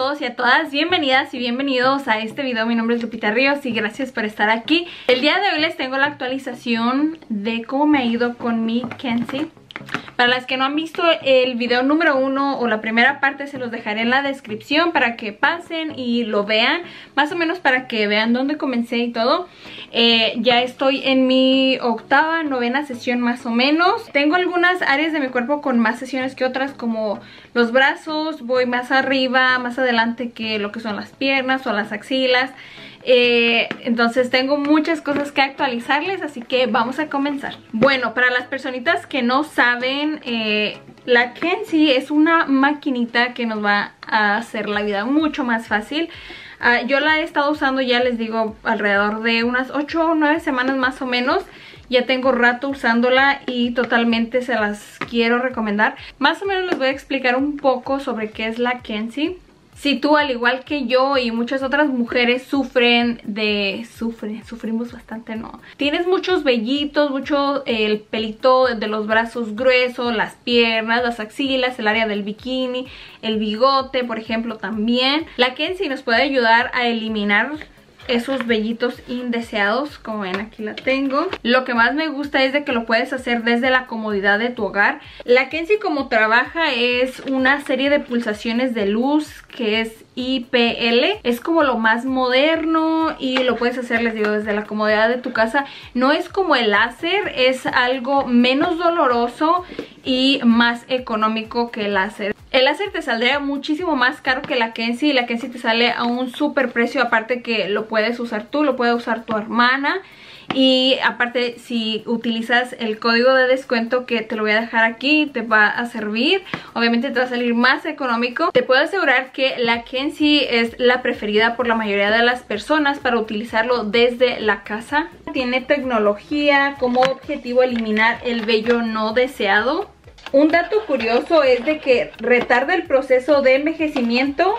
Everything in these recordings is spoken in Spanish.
todos y a todas, bienvenidas y bienvenidos a este video, mi nombre es Lupita Ríos y gracias por estar aquí. El día de hoy les tengo la actualización de cómo me ha ido con mi Kenzie para las que no han visto el video número uno o la primera parte se los dejaré en la descripción para que pasen y lo vean, más o menos para que vean dónde comencé y todo. Eh, ya estoy en mi octava, novena sesión más o menos. Tengo algunas áreas de mi cuerpo con más sesiones que otras como los brazos, voy más arriba, más adelante que lo que son las piernas o las axilas. Eh, entonces tengo muchas cosas que actualizarles, así que vamos a comenzar. Bueno, para las personitas que no saben, eh, la Kenzie es una maquinita que nos va a hacer la vida mucho más fácil. Ah, yo la he estado usando ya les digo alrededor de unas 8 o 9 semanas más o menos. Ya tengo rato usándola y totalmente se las quiero recomendar. Más o menos les voy a explicar un poco sobre qué es la Kenzie. Si tú, al igual que yo y muchas otras mujeres, sufren de... Sufren, sufrimos bastante, ¿no? Tienes muchos vellitos, mucho el pelito de los brazos gruesos, las piernas, las axilas, el área del bikini, el bigote, por ejemplo, también. La Kenzie nos puede ayudar a eliminar esos vellitos indeseados como ven aquí la tengo. Lo que más me gusta es de que lo puedes hacer desde la comodidad de tu hogar. La Kenzie como trabaja es una serie de pulsaciones de luz que es IPL es como lo más moderno y lo puedes hacer les digo desde la comodidad de tu casa. No es como el láser es algo menos doloroso y más económico que el láser el láser te saldría muchísimo más caro que la Kenzie y la Kenzie te sale a un super precio aparte que lo puedes usar tú, lo puede usar tu hermana. Y aparte si utilizas el código de descuento que te lo voy a dejar aquí te va a servir. Obviamente te va a salir más económico. Te puedo asegurar que la Kenzie es la preferida por la mayoría de las personas para utilizarlo desde la casa. Tiene tecnología como objetivo eliminar el vello no deseado un dato curioso es de que retarda el proceso de envejecimiento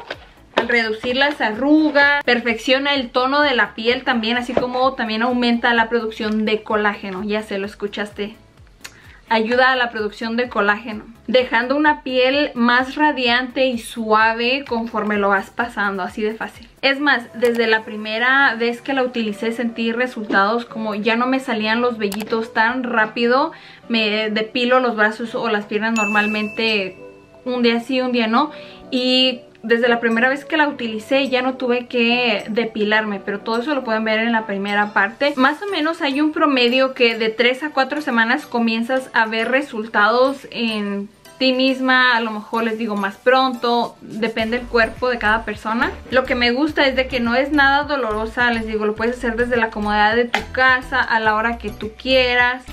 al reducir las arrugas, perfecciona el tono de la piel también, así como también aumenta la producción de colágeno. Ya se lo escuchaste ayuda a la producción de colágeno, dejando una piel más radiante y suave conforme lo vas pasando, así de fácil. Es más, desde la primera vez que la utilicé sentí resultados como ya no me salían los vellitos tan rápido, me depilo los brazos o las piernas normalmente un día sí, un día no, y desde la primera vez que la utilicé ya no tuve que depilarme, pero todo eso lo pueden ver en la primera parte. Más o menos hay un promedio que de 3 a 4 semanas comienzas a ver resultados en ti misma, a lo mejor les digo más pronto, depende del cuerpo de cada persona. Lo que me gusta es de que no es nada dolorosa, les digo, lo puedes hacer desde la comodidad de tu casa, a la hora que tú quieras.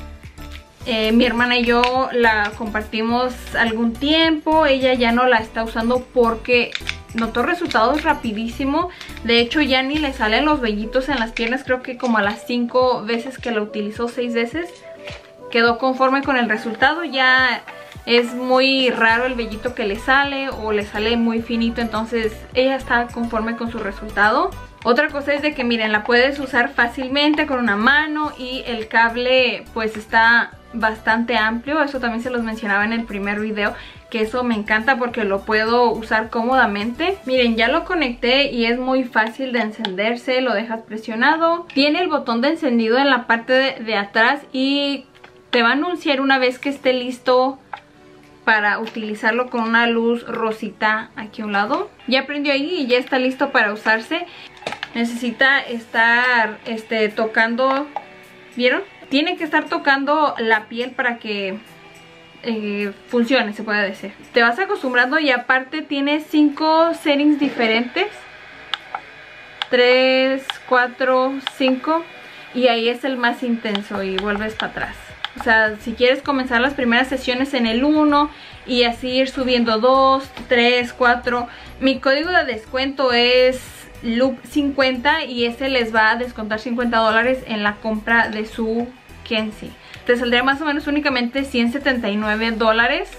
Eh, mi hermana y yo la compartimos algún tiempo, ella ya no la está usando porque notó resultados rapidísimo, de hecho ya ni le salen los vellitos en las piernas, creo que como a las 5 veces que la utilizó, 6 veces, quedó conforme con el resultado, ya es muy raro el vellito que le sale o le sale muy finito, entonces ella está conforme con su resultado. Otra cosa es de que miren, la puedes usar fácilmente con una mano y el cable pues está bastante amplio, eso también se los mencionaba en el primer video que eso me encanta porque lo puedo usar cómodamente. Miren, ya lo conecté y es muy fácil de encenderse, lo dejas presionado. Tiene el botón de encendido en la parte de, atrás y te va a anunciar una vez que esté listo para utilizarlo con una luz rosita aquí a un lado. Ya prendió ahí y ya está listo para usarse. Necesita estar este, tocando, ¿vieron? Tiene que estar tocando la piel para que eh, funcione, se puede decir. Te vas acostumbrando y aparte tiene 5 settings diferentes. 3, 4, 5 y ahí es el más intenso y vuelves para atrás. O sea, si quieres comenzar las primeras sesiones en el 1 y así ir subiendo 2, 3, 4. Mi código de descuento es Loop50 y ese les va a descontar 50 dólares en la compra de su Te saldría más o menos únicamente 179 dólares.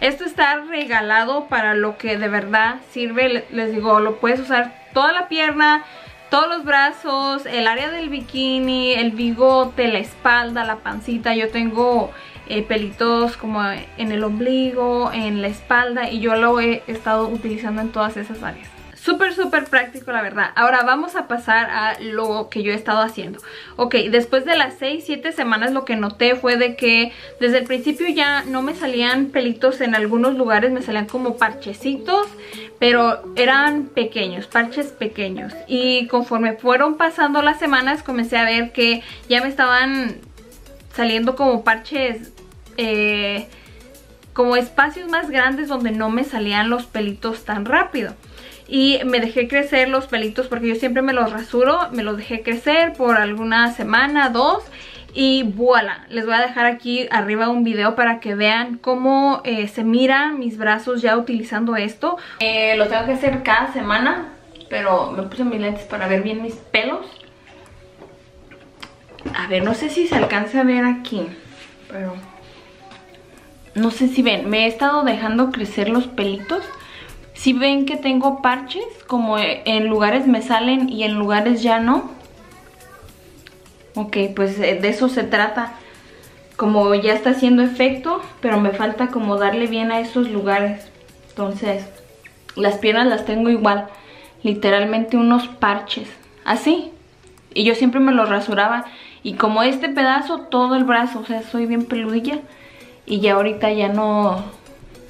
Esto está regalado para lo que de verdad sirve. Les digo, lo puedes usar toda la pierna, todos los brazos, el área del bikini, el bigote, la espalda, la pancita. Yo tengo eh, pelitos como en el ombligo, en la espalda y yo lo he estado utilizando en todas esas áreas Súper, súper práctico, la verdad. Ahora vamos a pasar a lo que yo he estado haciendo. Ok, después de las 6, 7 semanas lo que noté fue de que desde el principio ya no me salían pelitos en algunos lugares, me salían como parchecitos, pero eran pequeños, parches pequeños. Y conforme fueron pasando las semanas comencé a ver que ya me estaban saliendo como parches... Eh, como espacios más grandes donde no me salían los pelitos tan rápido y me dejé crecer los pelitos porque yo siempre me los rasuro, me los dejé crecer por alguna semana, dos y voilà, les voy a dejar aquí arriba un video para que vean cómo eh, se miran mis brazos ya utilizando esto. Eh, lo tengo que hacer cada semana, pero me puse mis lentes para ver bien mis pelos. A ver, no sé si se alcanza a ver aquí, pero... No sé si ven, me he estado dejando crecer los pelitos si ven que tengo parches, como en lugares me salen y en lugares ya no. Ok, pues eh, de eso se trata. Como ya está haciendo efecto, pero me falta como darle bien a esos lugares. Entonces, las piernas las tengo igual. Literalmente unos parches. Así. Y yo siempre me los rasuraba. Y como este pedazo, todo el brazo. O sea, soy bien peludilla. Y ya ahorita ya no,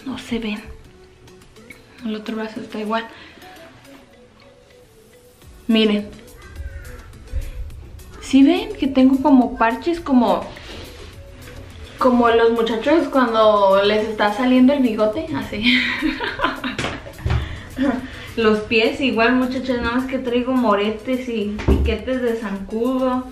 no se ven. El otro brazo está igual. Miren. Si ven que tengo como parches como... Como los muchachos cuando les está saliendo el bigote, así. los pies igual muchachos, nada más que traigo moretes y piquetes de zancudo.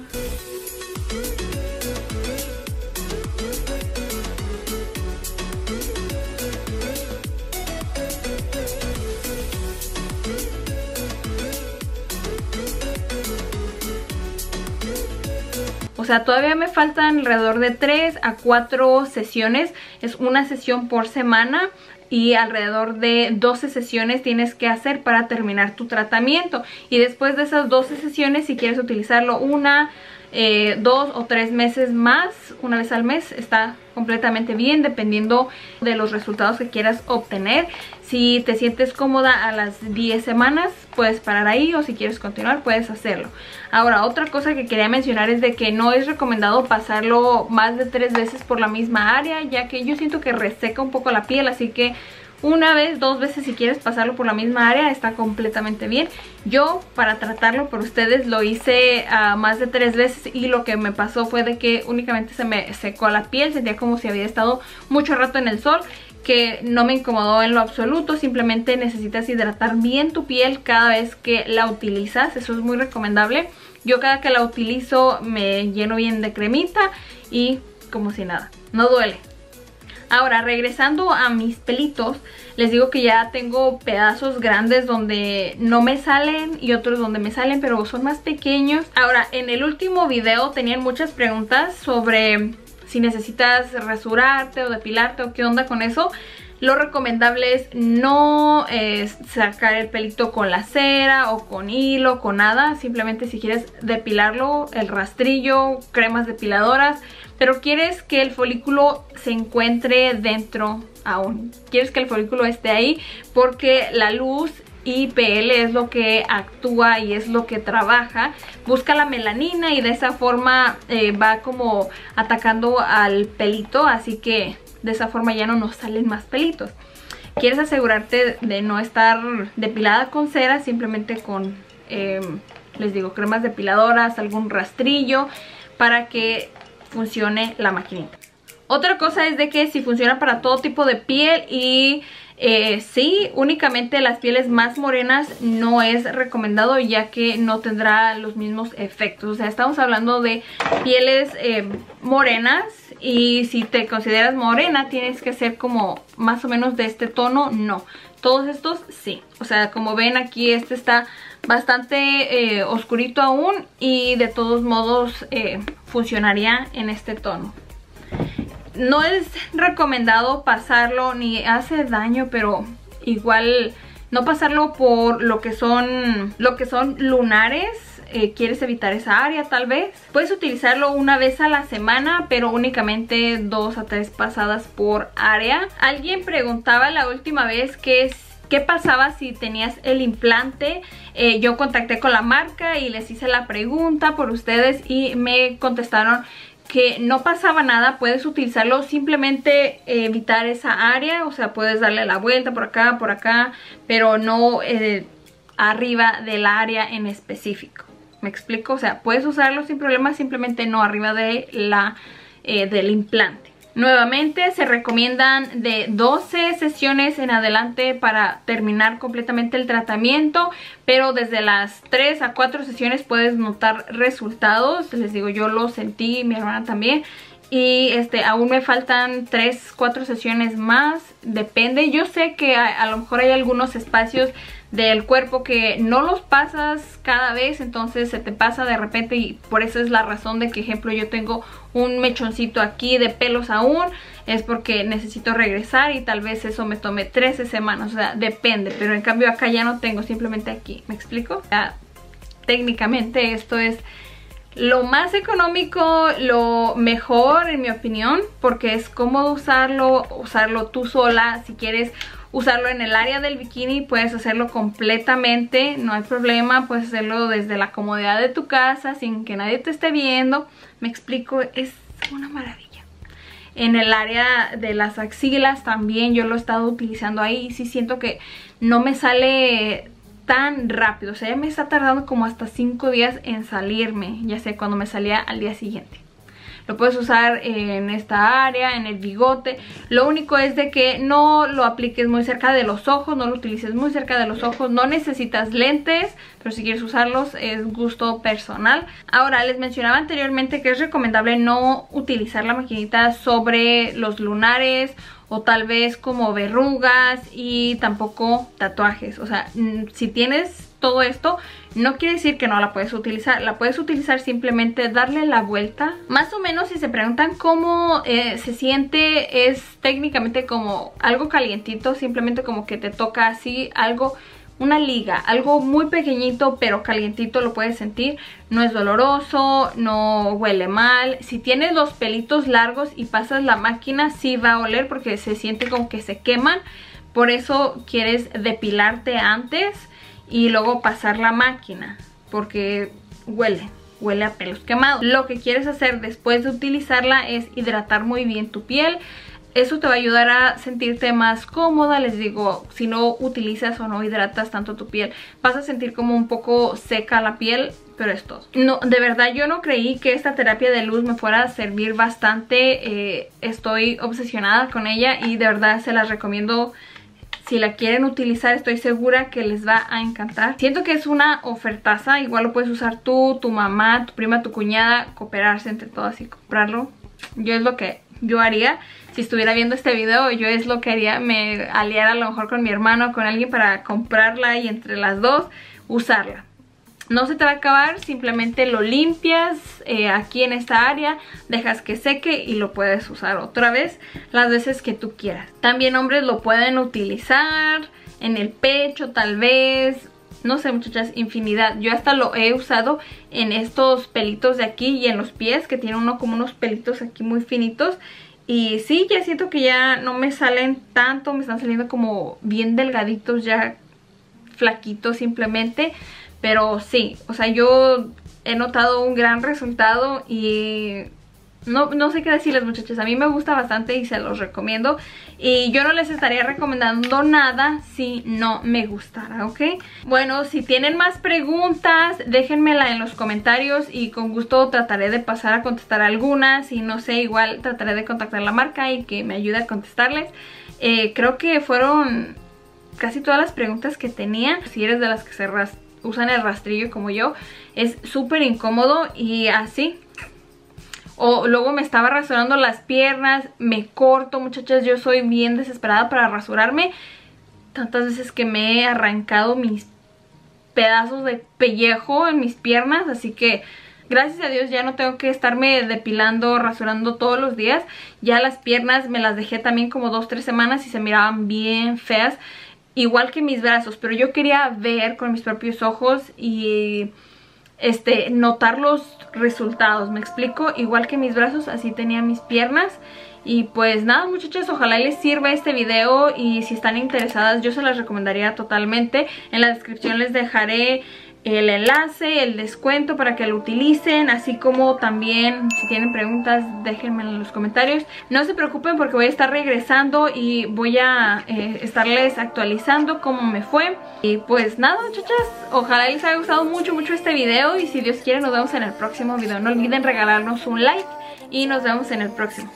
Sea, todavía me faltan alrededor de 3 a 4 sesiones. Es una sesión por semana y alrededor de 12 sesiones tienes que hacer para terminar tu tratamiento. Y después de esas 12 sesiones, si quieres utilizarlo una, eh, dos o tres meses más, una vez al mes, está completamente bien dependiendo de los resultados que quieras obtener. Si te sientes cómoda a las 10 semanas, puedes parar ahí o si quieres continuar, puedes hacerlo. Ahora, otra cosa que quería mencionar es de que no es recomendado pasarlo más de tres veces por la misma área, ya que yo siento que reseca un poco la piel, así que una vez, dos veces si quieres pasarlo por la misma área está completamente bien. Yo para tratarlo por ustedes lo hice uh, más de tres veces y lo que me pasó fue de que únicamente se me secó la piel, sentía como si había estado mucho rato en el sol que no me incomodó en lo absoluto, simplemente necesitas hidratar bien tu piel cada vez que la utilizas, eso es muy recomendable. Yo cada que la utilizo me lleno bien de cremita y como si nada, no duele. Ahora, regresando a mis pelitos, les digo que ya tengo pedazos grandes donde no me salen y otros donde me salen, pero son más pequeños. Ahora, en el último video tenían muchas preguntas sobre si necesitas rasurarte o depilarte o qué onda con eso. Lo recomendable es no sacar el pelito con la cera o con hilo, con nada. Simplemente si quieres depilarlo, el rastrillo, cremas depiladoras. Pero quieres que el folículo se encuentre dentro aún. Quieres que el folículo esté ahí porque la luz y PL es lo que actúa y es lo que trabaja. Busca la melanina y de esa forma eh, va como atacando al pelito, así que de esa forma ya no nos salen más pelitos. Quieres asegurarte de no estar depilada con cera, simplemente con, em, les digo, cremas depiladoras, algún rastrillo, para que funcione la maquinita. Otra cosa es de que si funciona para todo tipo de piel y eh, sí, únicamente las pieles más morenas no es recomendado ya que no tendrá los mismos efectos. O sea, estamos hablando de pieles eh, morenas y si te consideras morena tienes que ser como más o menos de este tono, no. Todos estos sí, o sea como ven aquí este está bastante eh, oscurito aún y de todos modos funcionaría en este tono. No es recomendado pasarlo ni hace daño pero igual no pasarlo por lo que son, lo que son lunares eh, quieres evitar esa área tal vez. Puedes utilizarlo una vez a la semana, pero únicamente dos a tres pasadas por área. Alguien preguntaba la última vez que qué pasaba si tenías el implante. Eh, yo contacté con la marca y les hice la pregunta por ustedes y me contestaron que no pasaba nada, puedes utilizarlo, simplemente evitar esa área, o sea, puedes darle la vuelta por acá, por acá, pero no eh, arriba del área en específico. ¿Me explico? O sea, puedes usarlo sin problema, simplemente no arriba de la, eh, del implante. Nuevamente se recomiendan de 12 sesiones en adelante para terminar completamente el tratamiento, pero desde las 3 a 4 sesiones puedes notar resultados. Les digo, yo lo sentí, mi hermana también. Y este aún me faltan 3, 4 sesiones más, depende. Yo sé que a, a lo mejor hay algunos espacios del cuerpo que no los pasas cada vez, entonces se te pasa de repente y por eso es la razón de que, ejemplo, yo tengo un mechoncito aquí de pelos aún, es porque necesito regresar y tal vez eso me tome 13 semanas, o sea, depende, pero en cambio acá ya no tengo, simplemente aquí, ¿me explico? técnicamente esto es lo más económico, lo mejor en mi opinión, porque es cómodo usarlo, usarlo tú sola, si quieres usarlo en el área del bikini, puedes hacerlo completamente, no hay problema, puedes hacerlo desde la comodidad de tu casa, sin que nadie te esté viendo, me explico, es una maravilla. En el área de las axilas también yo lo he estado utilizando ahí y sí siento que no me sale tan rápido, o sea, ya me está tardando como hasta 5 días en salirme, ya sé, cuando me salía al día siguiente. Lo puedes usar en esta área, en el bigote. Lo único es de que no lo apliques muy cerca de los ojos, no lo utilices muy cerca de los ojos. No necesitas lentes, pero si quieres usarlos es gusto personal. Ahora, les mencionaba anteriormente que es recomendable no utilizar la maquinita sobre los lunares o tal vez como verrugas y tampoco tatuajes. O sea, si tienes todo esto, no quiere decir que no la puedes utilizar. La puedes utilizar simplemente darle la vuelta. Más o menos si se preguntan cómo eh, se siente, es técnicamente como algo calientito, simplemente como que te toca así algo una liga, algo muy pequeñito pero calientito lo puedes sentir, no es doloroso, no huele mal, si tienes los pelitos largos y pasas la máquina sí va a oler porque se siente como que se queman, por eso quieres depilarte antes y luego pasar la máquina porque huele, huele a pelos quemados. Lo que quieres hacer después de utilizarla es hidratar muy bien tu piel. Eso te va a ayudar a sentirte más cómoda, les digo, si no utilizas o no hidratas tanto tu piel, vas a sentir como un poco seca la piel, pero es todo. No, de verdad yo no creí que esta terapia de luz me fuera a servir bastante, eh, estoy obsesionada con ella y de verdad se las recomiendo si la quieren utilizar estoy segura que les va a encantar. Siento que es una ofertaza, igual lo puedes usar tú, tu mamá, tu prima, tu cuñada, cooperarse entre todas y comprarlo. Yo es lo que yo haría si estuviera viendo este video, yo es lo que haría, me aliara a lo mejor con mi hermano, con alguien para comprarla y entre las dos usarla no se te va a acabar, simplemente lo limpias eh, aquí en esta área, dejas que seque y lo puedes usar otra vez las veces que tú quieras. También hombres lo pueden utilizar en el pecho tal vez, no sé muchachas, infinidad. Yo hasta lo he usado en estos pelitos de aquí y en los pies que tiene uno como unos pelitos aquí muy finitos. Y sí, ya siento que ya no me salen tanto, me están saliendo como bien delgaditos ya flaquitos simplemente pero sí, o sea, yo he notado un gran resultado y no, no, sé qué decirles muchachos, a mí me gusta bastante y se los recomiendo y yo no les estaría recomendando nada si no me gustara, ¿ok? Bueno, si tienen más preguntas, déjenmela en los comentarios y con gusto trataré de pasar a contestar algunas y no sé, igual trataré de contactar la marca y que me ayude a contestarles. Eh, creo que fueron casi todas las preguntas que tenía, si eres de las que se usan el rastrillo como yo, es súper incómodo y así. O luego me estaba rasurando las piernas, me corto, muchachas, yo soy bien desesperada para rasurarme. Tantas veces que me he arrancado mis pedazos de pellejo en mis piernas, así que gracias a Dios ya no tengo que estarme depilando, rasurando todos los días. Ya las piernas me las dejé también como dos, tres semanas y se miraban bien feas igual que mis brazos, pero yo quería ver con mis propios ojos y este notar los resultados, me explico, igual que mis brazos, así tenía mis piernas Y pues nada muchachas, ojalá les sirva este video y si están interesadas yo se las recomendaría totalmente. En la descripción les dejaré el enlace, el descuento para que lo utilicen, así como también si tienen preguntas déjenme en los comentarios. No se preocupen porque voy a estar regresando y voy a eh, estarles actualizando cómo me fue. Y pues nada muchachas, ojalá les haya gustado mucho mucho este video y si Dios quiere nos vemos en el próximo video. No olviden regalarnos un like y nos vemos en el próximo.